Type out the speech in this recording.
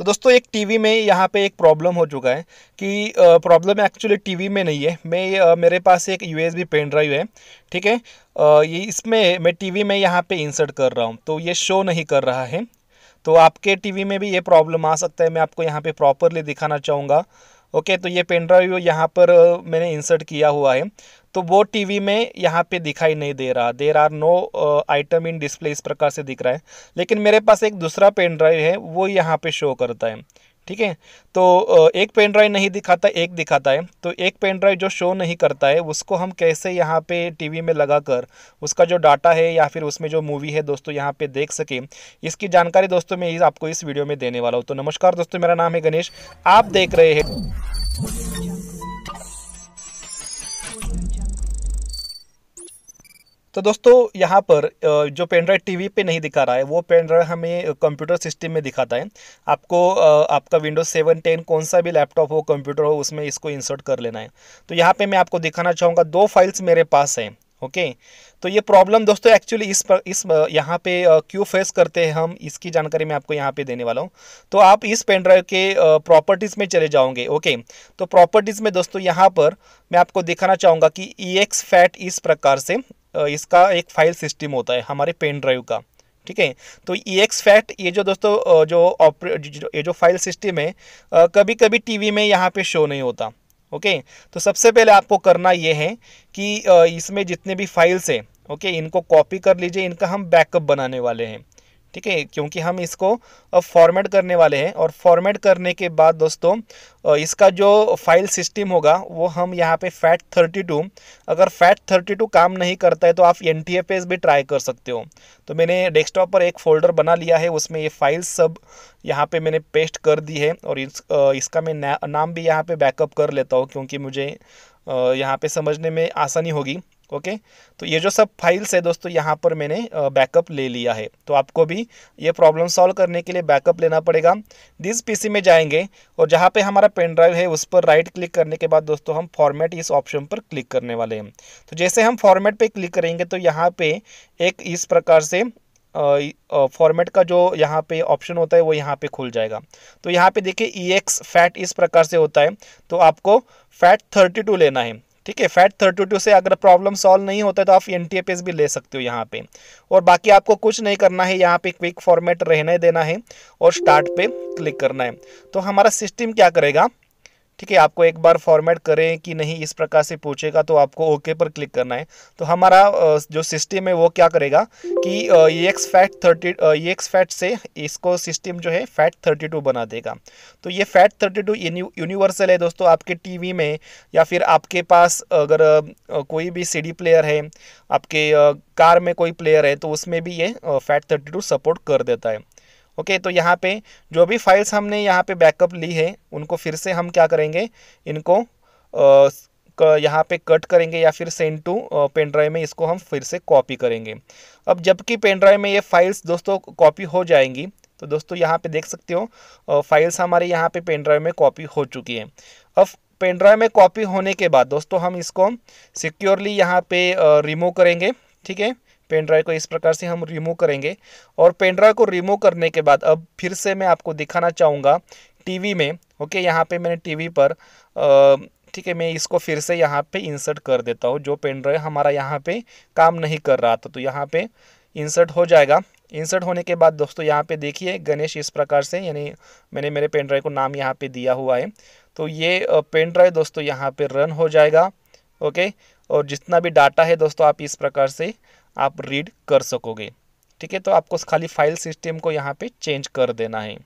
तो दोस्तों, एक टीवी में यहाँ पे एक प्रॉब्लम हो चुका है कि प्रॉब्लम एक्चुअली टीवी में नहीं है। मैं मेरे पास एक यूएसबी पेन ड्राइव है, ठीक है? ये इसमें मैं टीवी में यहाँ पे इंसर्ट कर रहा हूँ तो ये शो नहीं कर रहा है। तो आपके टीवी में भी ये प्रॉब्लम आ सकता है। मैं आपको यहाँ पर प्रॉपरली दिखाना चाहूँगा। ओके तो ये पेन ड्राइव यहाँ पर मैंने इंसर्ट किया हुआ है। तो वो टीवी में यहाँ पे दिखाई नहीं दे रहा। There are no item in display इस प्रकार से दिख रहा है। लेकिन मेरे पास एक दूसरा पेन ड्राइव है, वो यहाँ पे शो करता है। ठीक है? तो एक पेन ड्राइव नहीं दिखाता, एक दिखाता है। तो एक पेन ड्राइव जो शो नहीं करता है, उसको हम कैसे यहाँ पे टीवी में लगाकर, उसका जो डाटा है या फिर उसमें जो मूवी है दोस्तों, यहाँ पे देख सके। इसकी जानकारी दोस्तों, मैं आपको इस वीडियो में देने वाला हूँ। तो नमस्कार दोस्तों, मेरा नाम है गणेश। आप देख रहे हैं तो दोस्तों, यहाँ पर जो पेन ड्राइव टी पे नहीं दिखा रहा है, वो पेन ड्राइव हमें कंप्यूटर सिस्टम में दिखाता है। आपको आपका विंडोज़ सेवन टेन कौन सा भी लैपटॉप हो, कंप्यूटर हो, उसमें इसको इंसर्ट कर लेना है। तो यहाँ पे मैं आपको दिखाना चाहूँगा, दो फाइल्स मेरे पास हैं ओके तो ये प्रॉब्लम दोस्तों एक्चुअली इस पर, इस यहाँ पे क्यों फेस करते हैं हम, इसकी जानकारी मैं आपको यहाँ पे देने वाला हूँ। तो आप इस पेन ड्राइव के प्रॉपर्टीज़ में चले जाओगे ओके तो प्रॉपर्टीज़ में दोस्तों, यहाँ पर मैं आपको दिखाना चाहूँगा कि ई एक्स फैट इस प्रकार से इसका एक फ़ाइल सिस्टम होता है, हमारे पेन ड्राइव का, ठीक है? तो ई एक्स फैट ये जो दोस्तों जो ये जो फ़ाइल सिस्टम है कभी कभी टीवी में यहाँ पे शो नहीं होता ओके तो सबसे पहले आपको करना ये है कि इसमें जितने भी फाइल्स हैं ओके इनको कॉपी कर लीजिए, इनका हम बैकअप बनाने वाले हैं। ठीक है क्योंकि हम इसको अब फॉर्मेट करने वाले हैं और फॉर्मेट करने के बाद दोस्तों इसका जो फ़ाइल सिस्टम होगा वो हम यहाँ पे फैट थर्टी टू अगर फैट थर्टी टू काम नहीं करता है तो आप एन टी भी ट्राई कर सकते हो। तो मैंने डेस्कटॉप पर एक फ़ोल्डर बना लिया है उसमें ये फ़ाइल सब यहाँ पे मैंने पेस्ट कर दी है और इस, इसका मैं नाम भी यहाँ पर बैकअप कर लेता हूँ क्योंकि मुझे यहाँ पर समझने में आसानी होगी। ओके? तो ये जो सब फाइल्स है दोस्तों, यहाँ पर मैंने बैकअप ले लिया है। तो आपको भी ये प्रॉब्लम सॉल्व करने के लिए बैकअप लेना पड़ेगा। दिस पीसी में जाएँगे और जहाँ पे हमारा पेन ड्राइव है, उस पर राइट क्लिक करने के बाद दोस्तों, हम फॉर्मेट इस ऑप्शन पर क्लिक करने वाले हैं। तो जैसे हम फॉर्मेट पर क्लिक करेंगे तो यहाँ पर एक इस प्रकार से फॉर्मेट का जो यहाँ पे ऑप्शन होता है, वो यहाँ पे खुल जाएगा। तो यहाँ पे देखिए ई एक्स फैट इस प्रकार से होता है। तो आपको फैट थर्टी टू लेना है। ठीक है फैट थर्टी टू से अगर प्रॉब्लम सॉल्व नहीं होता है तो आप एन टी भी ले सकते हो यहाँ पे। और बाकी आपको कुछ नहीं करना है, यहाँ पे क्विक फॉर्मेट रहने देना है और स्टार्ट पे क्लिक करना है। तो हमारा सिस्टम क्या करेगा? ठीक है, आपको एक बार फॉर्मेट करें कि नहीं इस प्रकार से पूछेगा तो आपको ओके पर क्लिक करना है। तो हमारा जो सिस्टम है वो क्या करेगा कि ex FAT thirty ex FAT से इसको सिस्टम जो है फैट थर्टी टू बना देगा। तो ये फैट थर्टी टू यूनिवर्सल है दोस्तों, आपके टीवी में या फिर आपके पास अगर कोई भी सीडी प्लेयर है, आपके कार में कोई प्लेयर है तो उसमें भी ये फैट थर्टी टू सपोर्ट कर देता है। ओके तो यहाँ पे जो भी फाइल्स हमने यहाँ पे बैकअप ली है, उनको फिर से हम क्या करेंगे? इनको यहाँ पे कट करेंगे या फिर सेंड टू पेन ड्राइव में इसको हम फिर से कॉपी करेंगे। अब जबकि पेन ड्राइव में ये फाइल्स दोस्तों कॉपी हो जाएँगी तो दोस्तों यहाँ पे देख सकते हो फाइल्स हमारे यहाँ पे पेन ड्राइव में कॉपी हो चुकी है। अब पेन ड्राइव में कॉपी होने के बाद दोस्तों हम इसको सिक्योरली यहाँ पे रिमूव करेंगे, ठीक है? पेन ड्राइव को इस प्रकार से हम रिमूव करेंगे। और पेन ड्राइव को रिमूव करने के बाद अब फिर से मैं आपको दिखाना चाहूँगा टीवी में। ओके, यहाँ पे मैंने टीवी पर ठीक है, मैं इसको फिर से यहाँ पे इंसर्ट कर देता हूँ, जो पेन ड्राइव हमारा यहाँ पे काम नहीं कर रहा था। तो यहाँ पे इंसर्ट हो जाएगा। इंसर्ट होने के बाद दोस्तों यहाँ पे देखिए, गणेश इस प्रकार से, यानी मैंने मेरे पेन ड्राइव को नाम यहाँ पे दिया हुआ है। तो ये पेन ड्राइव दोस्तों यहाँ पे रन हो जाएगा। ओके, और जितना भी डाटा है दोस्तों आप इस प्रकार से आप रीड कर सकोगे। ठीक है तो आपको खाली फ़ाइल सिस्टम को यहाँ पे चेंज कर देना है।